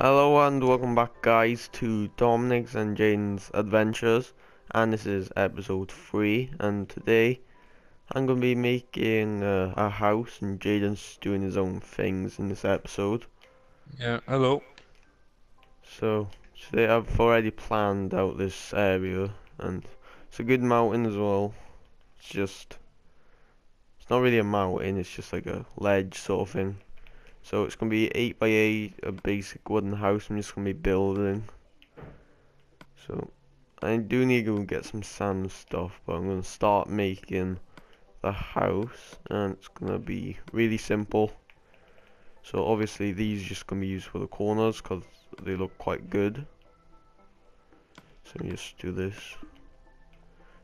Hello and welcome back guys to Dominic's and Jaden's Adventures and this is episode 3 and today I'm going to be making uh, a house and Jaden's doing his own things in this episode. Yeah, hello. So today I've already planned out this area and it's a good mountain as well. It's just, it's not really a mountain, it's just like a ledge sort of thing. So it's going to be 8 by 8 a basic wooden house I'm just going to be building. So I do need to go get some sand stuff, but I'm going to start making the house and it's going to be really simple. So obviously these just going to be used for the corners because they look quite good. So let me just do this.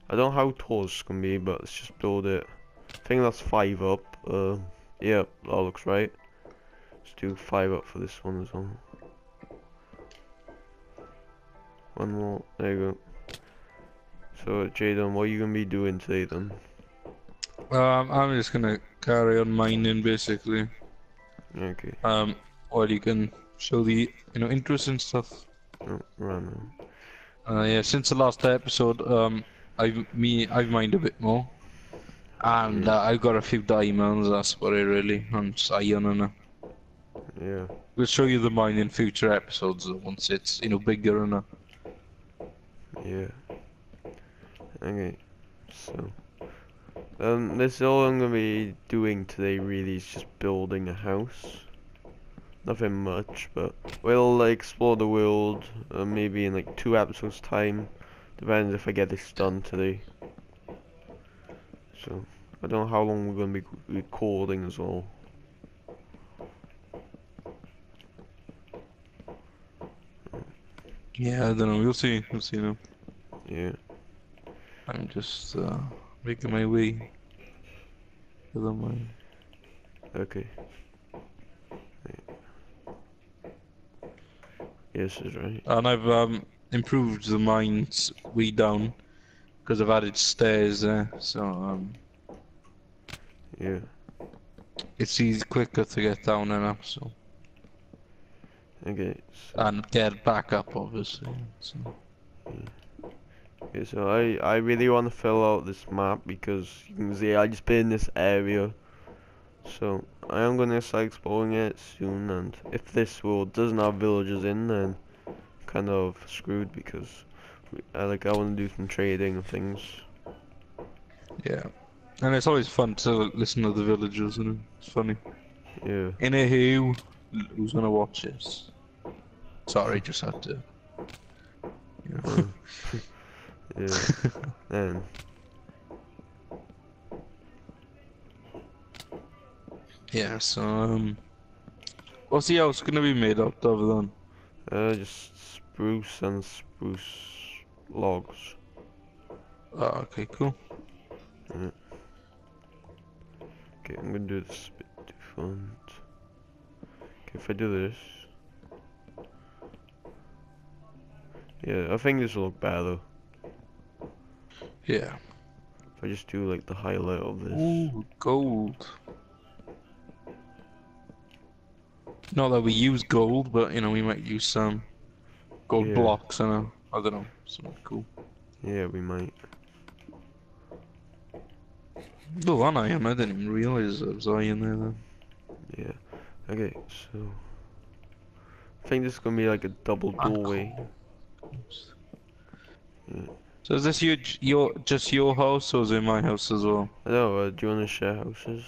I don't know how tall going to be, but let's just build it. I think that's 5 up. Uh, yeah, that looks right. Let's do five up for this one as well. One more. There you go. So, Jaden, what are you gonna be doing today then? Um, I'm just gonna carry on mining basically. Okay. Um, while you can show the you know interesting stuff. Oh, random. Uh, yeah, since the last episode, um, I've me I've mined a bit more, and Yeah. uh, I've got a few diamonds. That's what I really, and iron and. Yeah. we'll show you the mine in future episodes once it's you know bigger and. Yeah. Okay. So. Um, this is all I'm gonna be doing today. Really, is just building a house. Nothing much, but we'll like, explore the world. Uh, maybe in like two episodes time. Depends if I get this done today. So I don't know how long we're gonna be recording as well. Yeah, I don't know. We'll see. We'll see now. Yeah. I'm just uh, making my way to the mine. Okay. Yes, is right. And I've um, improved the mines way down because I've added stairs there, so um, Yeah. it's easy quicker to get down and up. So Okay. So, and get back up, obviously. So okay, so I I really want to fill out this map because you can see I just been in this area. So I am gonna start exploring it soon, and if this world doesn't have villagers in, then I'm kind of screwed because I like I want to do some trading and things. yeah, and it's always fun to listen to the villagers, and it's funny. Yeah. In a Anywho, who's gonna watch this? Sorry, just had to. You know. Yeah. and yeah, so um, what's the house gonna be made out of then? uh, just spruce and spruce logs. Oh, okay, cool. Okay, I'm gonna do this a bit different. If I do this. Yeah, I think this will look better. Yeah. If I just do like the highlight of this. Ooh, gold. Not that we use gold, but you know we might use some gold Yeah. blocks and a, I don't know, something cool. Yeah, we might. Oh, and iron. I didn't even realize there was iron there. Then. Yeah. Okay, so. I think this is gonna be like a double doorway. So is this your your just your house or is it my house as well? I don't know, uh, do you wanna share houses?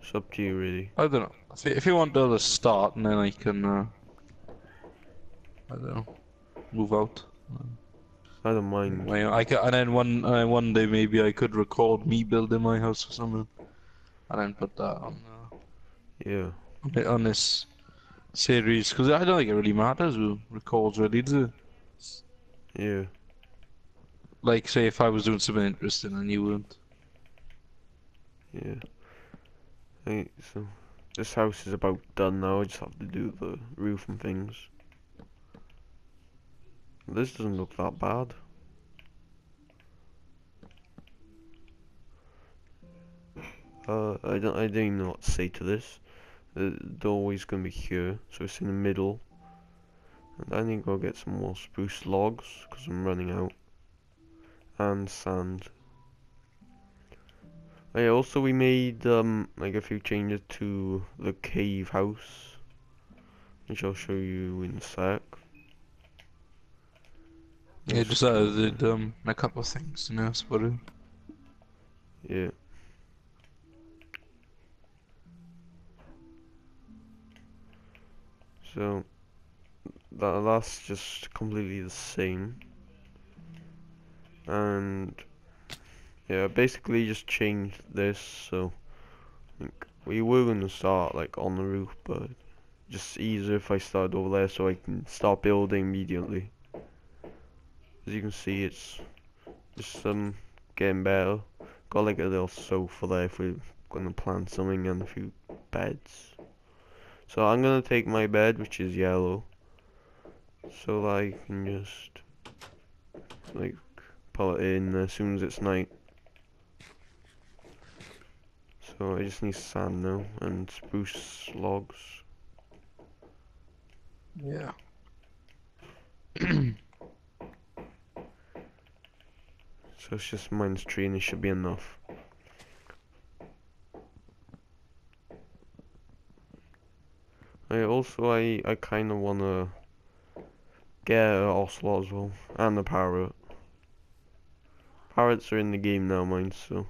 It's up to you, really. I don't know. If, if you want to start, and then I can. Uh, I don't know. Move out. I don't mind. I, I ca- and then one uh, one day maybe I could record me building my house or something, and then put that on uh, Yeah. On on this series because I don't think it really matters who records really, does it? Yeah. Like say if I was doing something interesting and you weren't. Yeah. Right, so this house is about done now. I just have to do the roof and things. This doesn't look that bad. Uh, I don't, I don't even know what to say to this. The doorway's gonna be here, so it's in the middle. And I need to go get some more spruce logs because I'm running out. And sand. Oh yeah, also we made um like a few changes to the cave house, which I'll show you in a sec. Yeah, just added um, a couple of things, you know, that's about it. Yeah. So that that's just completely the same. And yeah, basically just changed this so we were gonna start like on the roof but just easier if I start over there so I can start building immediately. As you can see it's just um getting better. Got like a little sofa there if we're gonna plant something and a few beds. So I'm gonna take my bed which is yellow so I can just like put it in as soon as it's night. So I just need sand now and spruce logs. Yeah. So it's just minus three and it should be enough. I also I I kind of wanna get an ocelot as well and a parrot. Parrots are in the game now, mine. So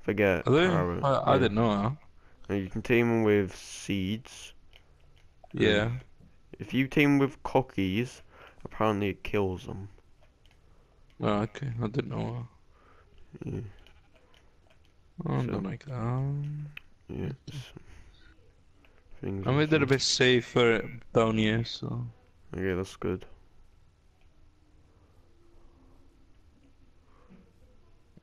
forget I Are they? parrot, I, I yeah. didn't know that. Now you can tame them with seeds. Yeah. If you tame with cookies, apparently it kills them. Oh, okay, I didn't know Yeah. Oh, I So- don't like that. yeah. Things I made it a bit safer down here, so. Okay, that's good.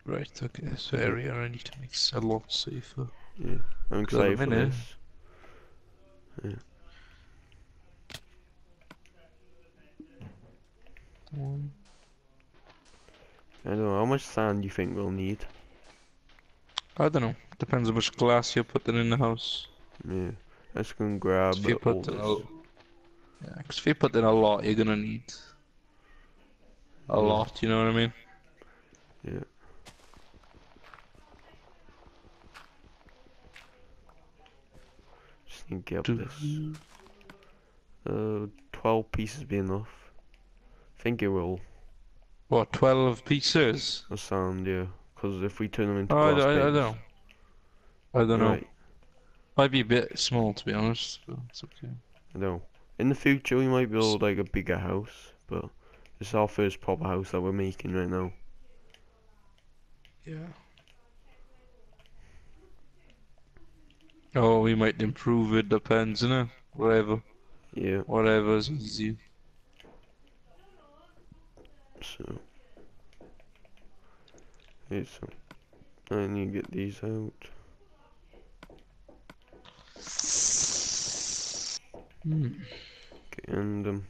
Right, okay, this area I need to make this a lot safer. Yeah, I'm excited for this. Um, I don't know how much sand do you think we'll need. I don't know. Depends how much glass you're putting in the house. Yeah, let's go and grab If you put in a, yeah, 'cause if you put in a lot, you're gonna need a Yeah. lot. You know what I mean? Yeah. Just need to get up this. Uh, 12 pieces be enough. I think it will. What? Twelve pieces? The sand, yeah. Because if we turn them into Oh, I, glass I, I don't know. I don't know. Right, Might be a bit small to be honest, but it's okay. I know. In the future, we might build like a bigger house, but it's our first proper house that we're making right now. Yeah. Oh, we might improve it. Depends, you know. Whatever, Yeah, whatever's easy. so. So. I need to get these out. Okay, and um,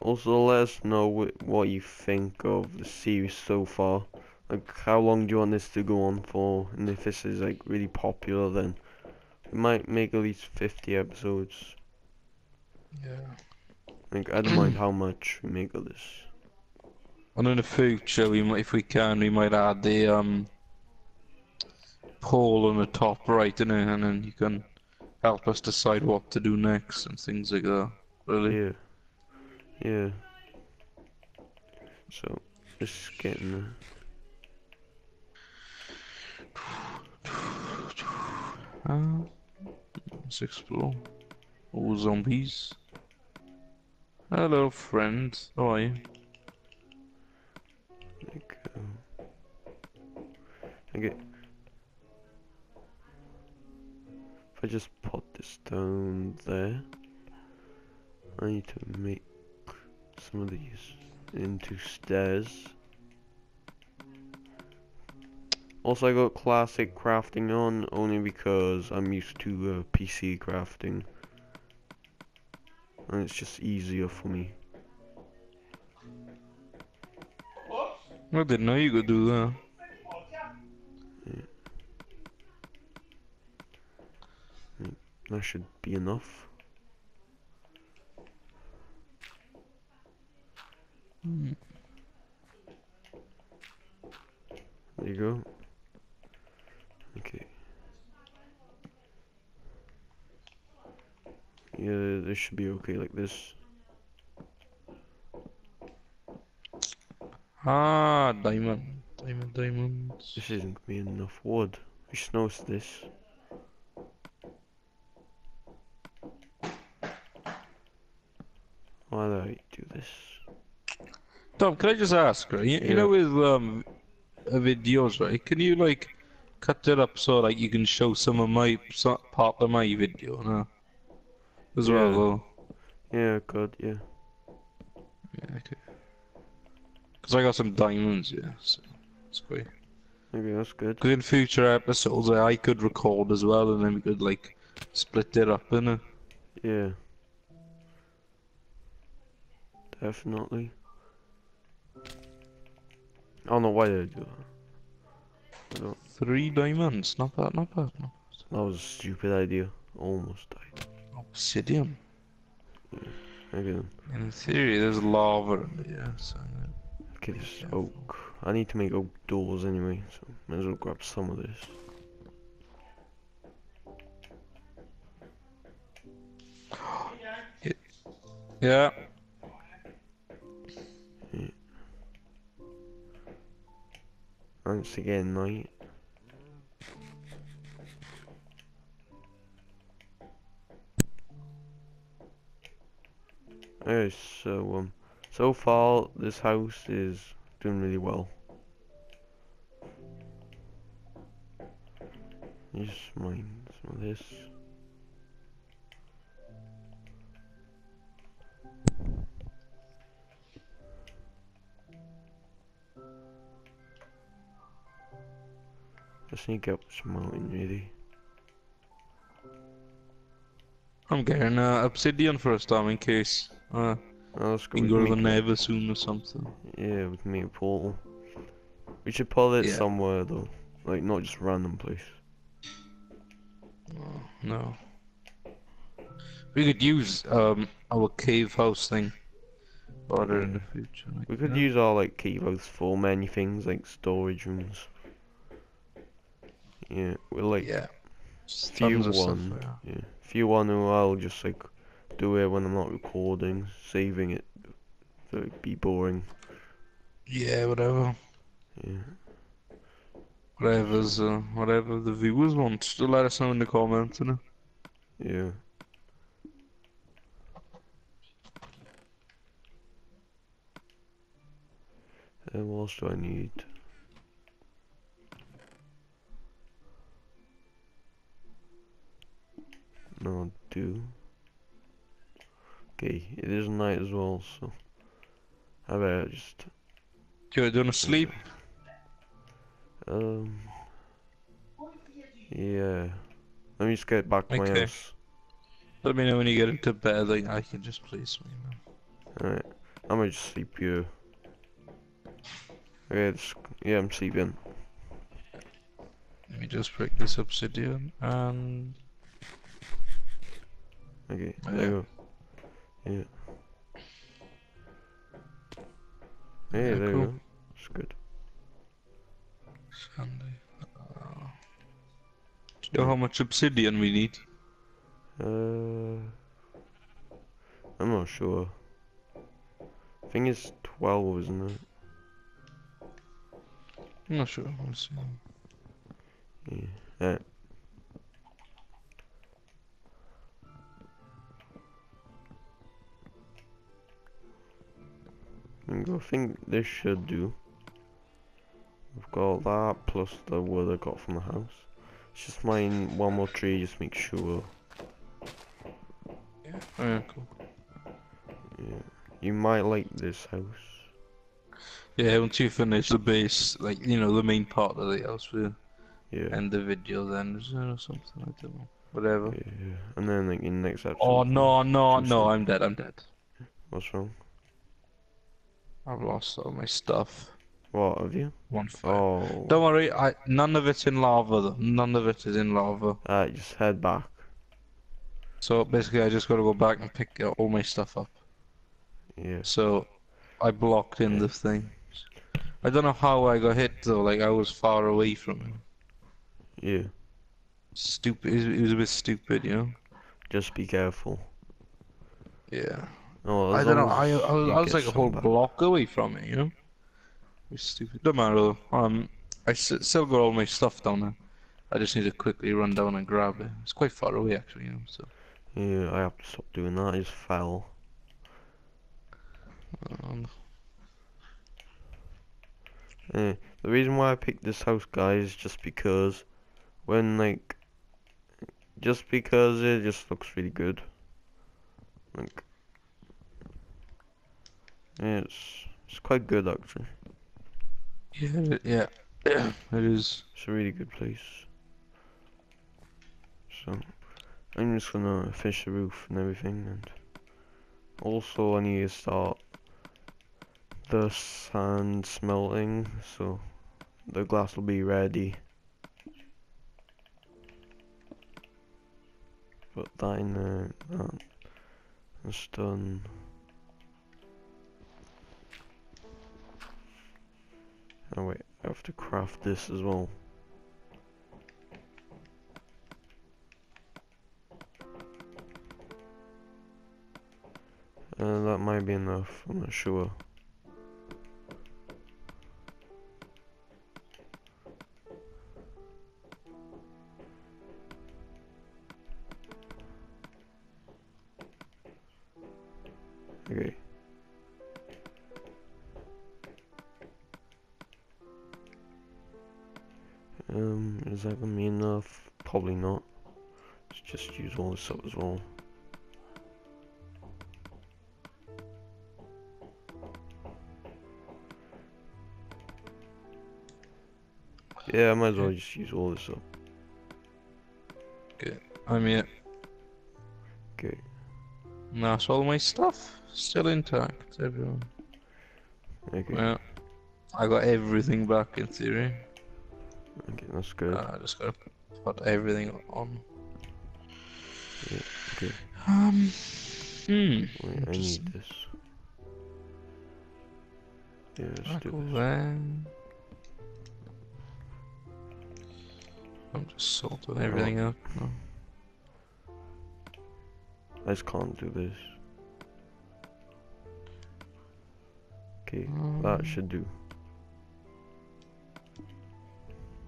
also let us know wh- what you think of the series so far. Like, how long do you want this to go on for? And if this is like really popular, then we might make at least 50 episodes. Yeah. Like, I don't mind how much we make of this. And in the future, we might, if we can, we might add the um poll on the top right. And then you can help us decide what to do next and things like that. Really? Yeah. Yeah. So, just getting. Uh, let's explore. Oh, zombies. Hello, friend. How are you? Like, um, okay. I just put this down there, I need to make some of these into stairs. Also, I got classic crafting on only because I'm used to uh, PC crafting, and it's just easier for me. I didn't know you could do that. That should be enough. Hmm. There you go. Okay. Yeah, this should be okay like this. Ah, diamond. Diamond, diamonds. This isn't gonna be enough wood. I just noticed this. Why do I do this? Dom, can I just ask, right? You, you know, with um, videos, right? Can you like cut it up so like you can show some of my so, part of my video, no? As Yeah. well, though. Yeah, good, yeah. Yeah, okay. Because I got some diamonds, yeah. So it's great. Okay, that's good. Because in future episodes, I I could record as well, and then we could like split it up, innit? Yeah. Definitely. I don't know why did I do that. I don't, Three diamonds, not bad, not bad. Not that was a stupid idea. Almost died. Obsidian. Okay then. In theory, there's lava in there, yeah. So Okay, this careful. oak. I need to make oak doors anyway, so might as well grab some of this. yeah. Once again, night. Okay, so um, so far this house is doing really well. Just mine some of this. Just need to get up some mountain really. I'm getting uh, obsidian first time in case uh, Oh, let's go. we we can go to the Nether soon or something. Yeah, we can make a portal. We should pull it Yeah. somewhere though, like not just random place. Oh, no. We could use um our cave house thing further in the future. Like We could that. use our like cave house for many things like storage rooms. Yeah, we're like yeah. few Tons of stuff one. Yeah, if one want to, I'll just like do it when I'm not recording, saving it. So it'd be boring. Yeah, whatever. Yeah. Whatever's uh, whatever the viewers want, just let us know in the comments, you know. Yeah. And what else do I need? Do. Okay, it is night as well, so I better just Do you wanna sleep? um yeah. Let me just get back to my house. Let me know when you get into bed, like I can just place me. Alright, I'm gonna just sleep here. Okay, just, yeah, I'm sleeping. Let me just break this obsidian and Okay, Oh, there yeah. you go. Yeah. Hey, Yeah, there cool. you go. It's good. Sunday. Uh, do you know how much obsidian we need? Uh, I'm not sure. I think it's 12, isn't it? I'm not sure. We'll see. Yeah. Alright. I think this should do. We've got that plus the wood I got from the house. It's just mine one more tree, just make sure. Yeah. Oh, yeah, cool. Yeah. You might like this house. Yeah, once you finish the base, like you know, the main part of the house, we'll Yeah. end the video then, or something. I don't know. Whatever. Yeah. And then like in the next episode. Oh no, no, no! I'm dead. I'm dead. What's wrong? I've lost all my stuff. What have you? One fire. Oh. Don't worry, I none of it's in lava though. None of it is in lava. Alright, just head back. So basically, I just gotta go back and pick all my stuff up. Yeah. So I blocked in the thing. I don't know how I got hit though. Like I was far away from him. Yeah. Stupid. It it was a bit stupid, you know. Just be careful. Yeah. Oh, I don't know. I I was, I was like a whole block away from it, you know. It was stupid. Don't matter though. Um, I s- still got all my stuff down there. I just need to quickly run down and grab it. It's quite far away actually, you know. So. Yeah, I have to stop doing that. I just fell. Um, Eh, the reason why I picked this house, guys, is just because when like, just because it just looks really good. Like, yeah, it's it's quite good actually. yeah. Yeah. It is. It's a really good place. So, I'm just gonna finish the roof and everything, and also I need to start the sand smelting, so the glass will be ready. Put that in there, that's done. Oh wait, I have to craft this as well. Uh, that might be enough, I'm not sure. Use all this up as well. Yeah, I might as well just use all this up. Okay, I'm here. Okay. And that's all my stuff. Still intact, everyone. Okay. Yeah. I got everything back in theory. Okay, that's good. Uh, I just gotta put everything on. Yeah, okay. Um. Hmm. Wait, I need this. Yeah, let's do this. there. I'm just sorting everything out now. I just can't do this. Okay, that Um, should do.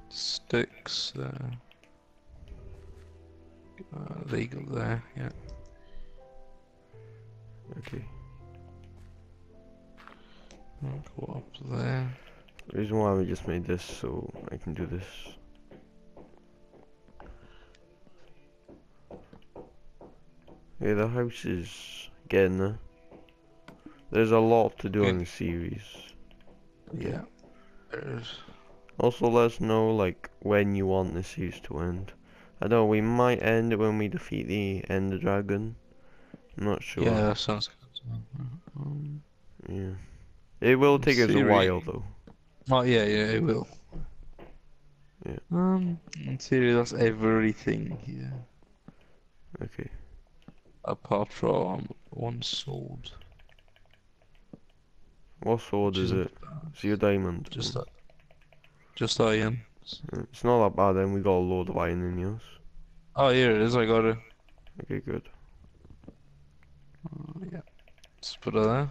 Sticks there. Uh, go there, yeah. Okay. I'll go up there. The reason why we just made this so I can do this. Yeah, the house is getting there. There's a lot to do in the series. Yeah. There's Also, let us know like when you want the series to end. I know we might end it when we defeat the Ender Dragon. I'm not sure. Yeah, that sounds good. Um, Yeah. It will take us a while though. oh yeah, yeah, it will. Yeah. Um, in theory, that's everything here, Okay. apart from one sword. What sword which is isn't it? It's your diamond. Just that. Just iron. It's not that bad then, we got a load of iron in yours. Oh, here it is. I got it. Okay, good. Uh, yeah. Just put it there.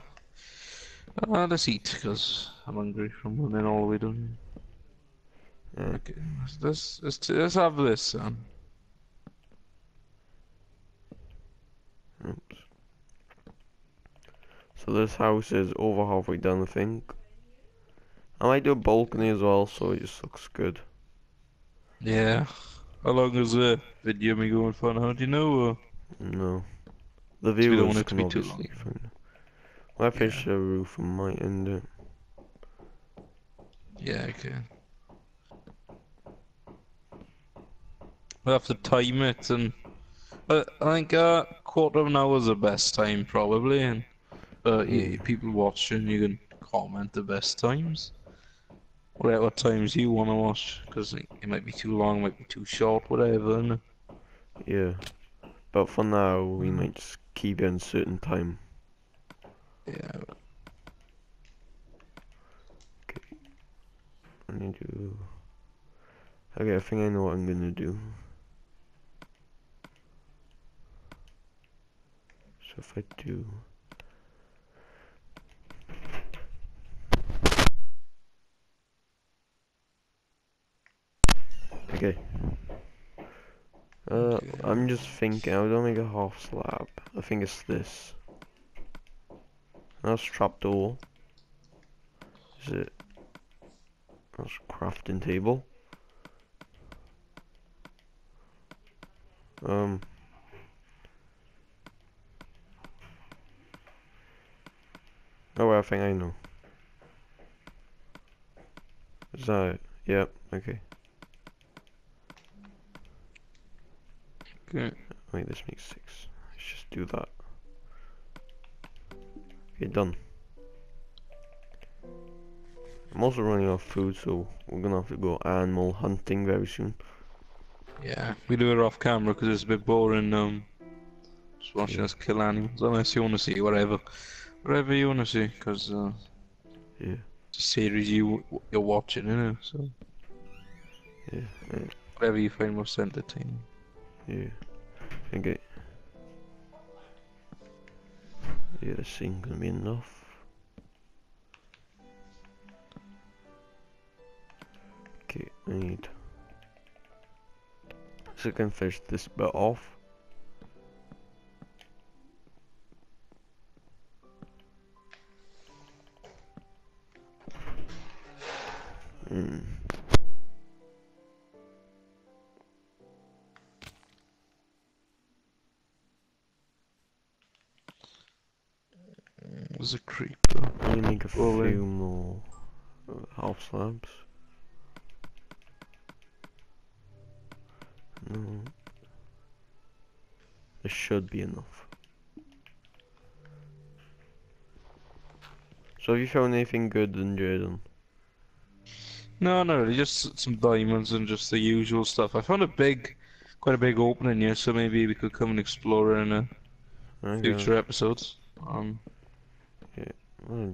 Uh, let's eat, because I'm hungry from running all the way down here. Uh, Okay, let's, let's, let's, let's have this then. oops. So this house is over halfway done, I think. I might do a balcony as well, so it just looks good. Yeah. How long is the video me going for now? Do you know? Or? No. The we don't viewers want it to be too long. find. When I finish the roof, I might end it. Yeah, okay. We'll have to time it and uh, I think uh, quarter of an hour is the best time probably and uh, yeah, people watching you can comment the best times. What what times you want to watch? Because it, it might be too long, might be too short, whatever. Yeah, but for now we might just keep it in certain time. Yeah. Okay. I need to. Okay, I think I know what I'm gonna do. So if I do. Okay. Uh, I'm just thinking, I don't make a half slab. I think it's this. That's trapdoor. Is it? That's crafting table. Um. Oh, I think I know. Is that it? Yep, okay. Okay. Wait, this makes six. Let's just do that. Okay, done. I'm also running out of food, so we're gonna have to go animal hunting very soon. Yeah, we do it off camera because it's a bit boring. Um, just watching Yeah. us kill animals, unless you want to see whatever, whatever you want to see, because uh, Yeah, it's a series you you're watching, you know. So yeah, yeah. whatever you find most entertaining. Yeah. Okay. Yeah, this ain't gonna be enough. Okay, I need. So I can finish this bit off. Hmm. There's a creeper. Let me make a Well, then. few more uh, half slabs. No. This should be enough. So have you found anything good in Jaden? No, no, really, just some diamonds and just the usual stuff. I found a big, quite a big opening here, so maybe we could come and explore in a Okay. future episodes. Um, Well,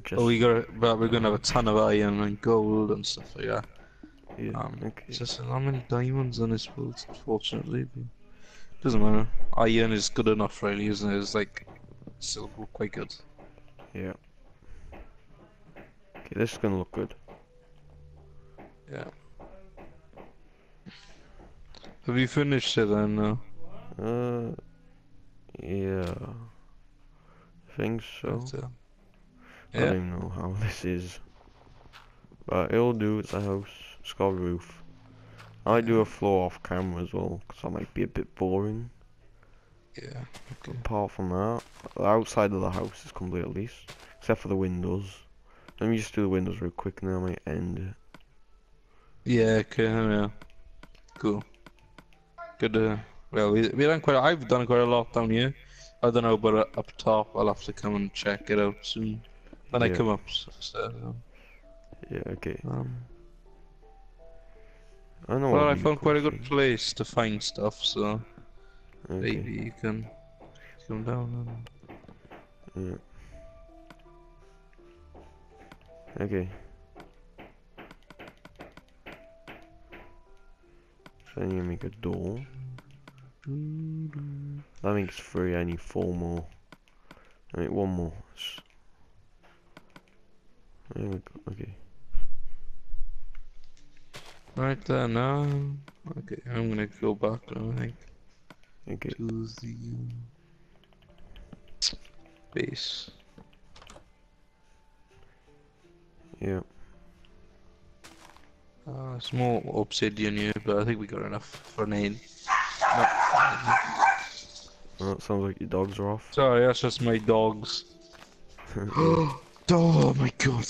just, but we got, but we're gonna have a ton of iron and gold and stuff like that. yeah, Um, okay. It's just not many diamonds on this world, unfortunately. Doesn't matter. Iron is good enough, really, isn't it? It's like silver, quite good. Yeah. Okay, this is gonna look good. Yeah. Have you finished it then? Uh, Uh, yeah. I think so. Uh, I don't even know how this is. But it'll do, it's a house. It's got a roof. I do a floor off camera as well, because that might be a bit boring. Yeah. Okay. Apart from that, the outside of the house is complete at least. Except for the windows. Let me just do the windows real quick and then I might end it. Yeah. Okay. Yeah. Cool. Good. Uh, well, we we done quite. I've done quite a lot down here. I don't know but uh, up top. I'll have to come and check it out soon. When I Yeah. come upstairs. um, Yeah, okay. Um, I know well, I found quite a good place to find stuff, so Okay. maybe you can come down and. Yeah. Okay. So I need to make a door. That makes three, I need four more. I need one more. There we go, okay. Right there now. Okay, I'm gonna go back I think, Okay, to the base. yeah. Uh, small obsidian here, but I think we got enough for an aid. Well, it sounds like your dogs are off. Sorry, that's just my dogs. oh my god.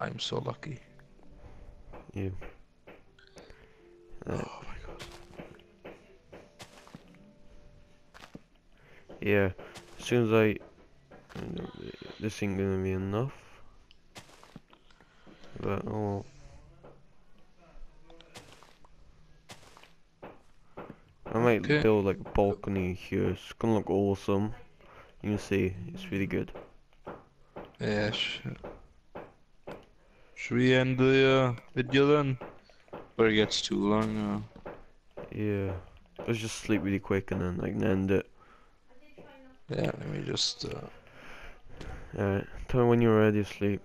I'm so lucky. you. Oh my god. yeah, as soon as I... This ain't gonna be enough. But, oh... I might Okay. build like a balcony here. It's gonna look awesome. You can see, it's really good. Yeah, sh Should we end the uh, video then? But it gets too long. Uh, Yeah. Let's just sleep really quick and then I can end it. yeah, let me just. Uh, Alright. Tell me when you're ready to sleep.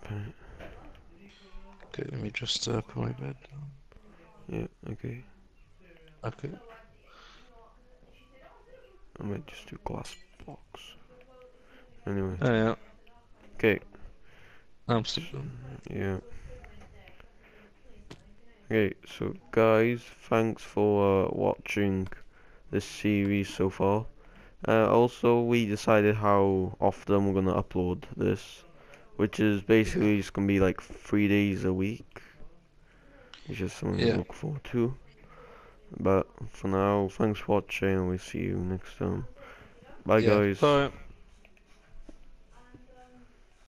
okay, let me just uh, put my bed down. Yeah, okay. Okay. I might just do glass box. Anyway. Oh, yeah, Okay. I'm sleeping. Yeah. Okay, so guys, thanks for uh, watching this series so far. Uh, also, we decided how often we're gonna upload this, which is basically just gonna be like three days a week, which is something Yeah. to look forward to. But for now, thanks for watching, we'll see you next time. Bye, yeah. guys. Bye.